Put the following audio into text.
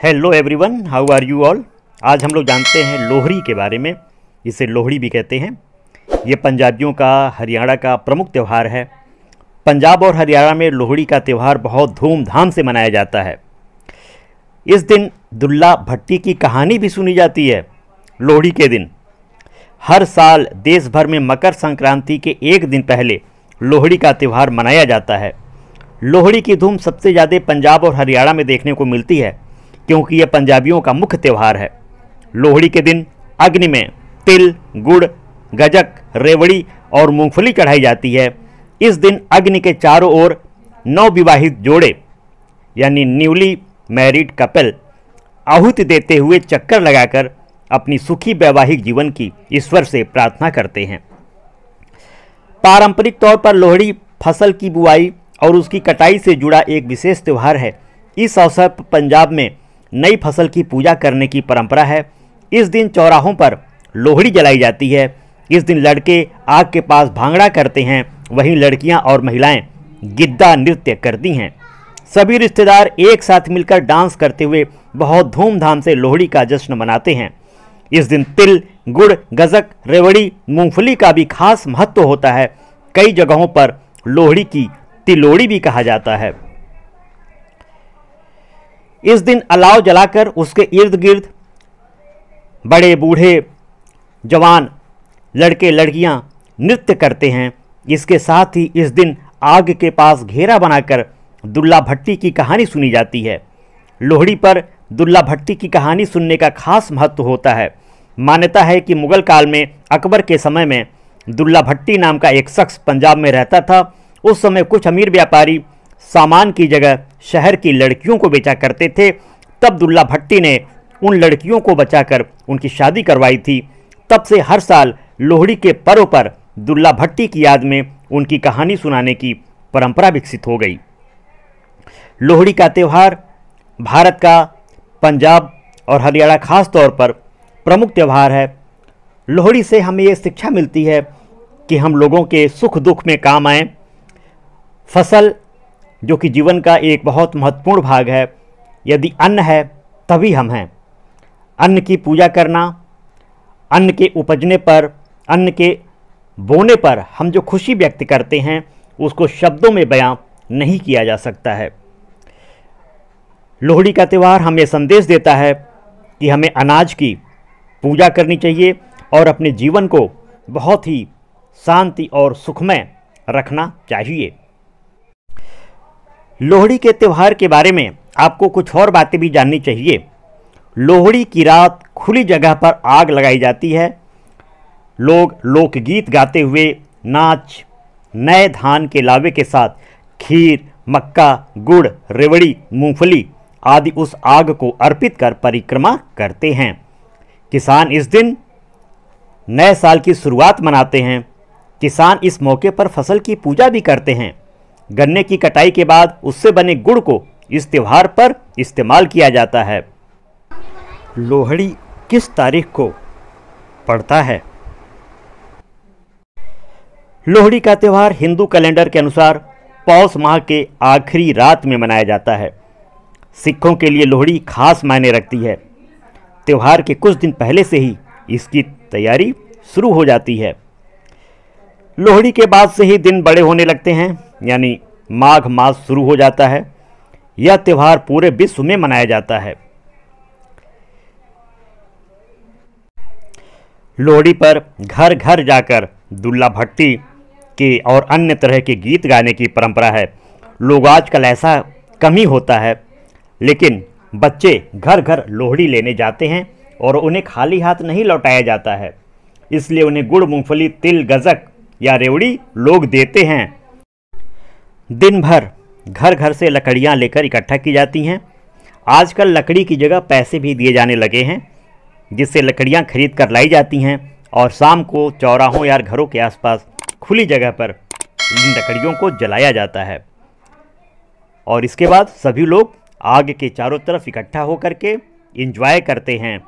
Hello everyone how are you all आज हम लोग जानते हैं लोहड़ी के बारे में, इसे लोहड़ी भी कहते हैं। ये पंजाबियों का, हरियाणा का प्रमुख त्यौहार है। पंजाब और हरियाणा में लोहड़ी का त्यौहार बहुत धूमधाम से मनाया जाता है। इस दिन दुल्ला भट्टी की कहानी भी सुनी जाती है, लोहड़ी के दिन। हर साल देश भर में मकर संक्रांति के एक दिन पहले लोहड़ी का त्यौहार मनाया जाता है। लोहड़ी की धूम सबसे ज़्यादा पंजाब और हरियाणा में देखने को मिलती है। क्योंकि यह पंजाबियों का मुख्य त्यौहार है। लोहड़ी के दिन अग्नि में तिल, गुड़, गजक, रेवड़ी और मूंगफली चढ़ाई जाती है। इस दिन अग्नि के चारों ओर नवविवाहित जोड़े, यानी न्यूली मैरिड कपल, आहुति देते हुए चक्कर लगाकर अपनी सुखी वैवाहिक जीवन की ईश्वर से प्रार्थना करते हैं। पारंपरिक तौर पर लोहड़ी फ़सल की बुआई और उसकी कटाई से जुड़ा एक विशेष त्यौहार है। इस अवसर पर पंजाब में नई फ़सल की पूजा करने की परंपरा है। इस दिन चौराहों पर लोहड़ी जलाई जाती है। इस दिन लड़के आग के पास भांगड़ा करते हैं। वहीं लड़कियाँ और महिलाएँ गिद्दा नृत्य करती हैं। सभी रिश्तेदार एक साथ मिलकर डांस करते हुए बहुत धूमधाम से लोहड़ी का जश्न मनाते हैं। इस दिन तिल, गुड़, गजक, रेवड़ी, मूंगफली का भी खास महत्व होता है। कई जगहों पर लोहड़ी की तिलोड़ी भी कहा जाता है। इस दिन अलाव जलाकर उसके इर्द गिर्द बड़े बूढ़े जवान, लड़के, लड़कियाँ नृत्य करते हैं। इसके साथ ही इस दिन आग के पास घेरा बनाकर दुल्ला भट्टी की कहानी सुनी जाती है। लोहड़ी पर दुल्ला भट्टी की कहानी सुनने का खास महत्व होता है। मान्यता है कि मुगल काल में अकबर के समय में दुल्ला भट्टी नाम का एक शख्स पंजाब में रहता था। उस समय कुछ अमीर व्यापारी सामान की जगह शहर की लड़कियों को बेचा करते थे। तब दुल्ला भट्टी ने उन लड़कियों को बचाकर उनकी शादी करवाई थी। तब से हर साल लोहड़ी के पर्व पर दुल्ला भट्टी की याद में उनकी कहानी सुनाने की परंपरा विकसित हो गई। लोहड़ी का त्यौहार, भारत का, पंजाब और हरियाणा खास तौर पर प्रमुख त्यौहार है। लोहड़ी से हमें ये शिक्षा मिलती है कि हम लोगों के सुख दुख में काम आएँ। फ़सल जो कि जीवन का एक बहुत महत्वपूर्ण भाग है। यदि अन्न है, तभी हम हैं। अन्न की पूजा करना, अन्न के उपजने पर, अन्न के बोने पर हम जो खुशी व्यक्त करते हैं, उसको शब्दों में बयां नहीं किया जा सकता है। लोहड़ी का त्यौहार हमें संदेश देता है कि हमें अनाज की पूजा करनी चाहिए और अपने जीवन को बहुत ही शांति और सुखमय रखना चाहिए। लोहड़ी के त्यौहार के बारे में आपको कुछ और बातें भी जाननी चाहिए। लोहड़ी की रात खुली जगह पर आग लगाई जाती है। लोग लोकगीत गाते हुए नाच, नए धान के लावे के साथ खीर, मक्का, गुड़, रेवड़ी, मूंगफली आदि उस आग को अर्पित कर परिक्रमा करते हैं। किसान इस दिन नए साल की शुरुआत मनाते हैं। किसान इस मौके पर फ़सल की पूजा भी करते हैं। गन्ने की कटाई के बाद उससे बने गुड़ को इस त्यौहार पर इस्तेमाल किया जाता है। लोहड़ी किस तारीख को पड़ता है? लोहड़ी का त्यौहार हिंदू कैलेंडर के अनुसार पौष माह के आखिरी रात में मनाया जाता है। सिखों के लिए लोहड़ी खास मायने रखती है। त्यौहार के कुछ दिन पहले से ही इसकी तैयारी शुरू हो जाती है। लोहड़ी के बाद से ही दिन बड़े होने लगते हैं। यानी माघ मास शुरू हो जाता है। यह त्यौहार पूरे विश्व में मनाया जाता है। लोहड़ी पर घर घर जाकर दुल्ला भट्टी के और अन्य तरह के गीत गाने की परंपरा है। लोग आजकल ऐसा कम ही होता है, लेकिन बच्चे घर घर लोहड़ी लेने जाते हैं और उन्हें खाली हाथ नहीं लौटाया जाता है। इसलिए उन्हें गुड़, मूंगफली, तिल, गजक या रेवड़ी लोग देते हैं। दिन भर घर घर से लकड़ियाँ लेकर इकट्ठा की जाती हैं। आजकल लकड़ी की जगह पैसे भी दिए जाने लगे हैं, जिससे लकड़ियाँ खरीद कर लाई जाती हैं और शाम को चौराहों या घरों के आसपास खुली जगह पर इन लकड़ियों को जलाया जाता है। और इसके बाद सभी लोग आग के चारों तरफ़ इकट्ठा होकर के इंजॉय करते हैं।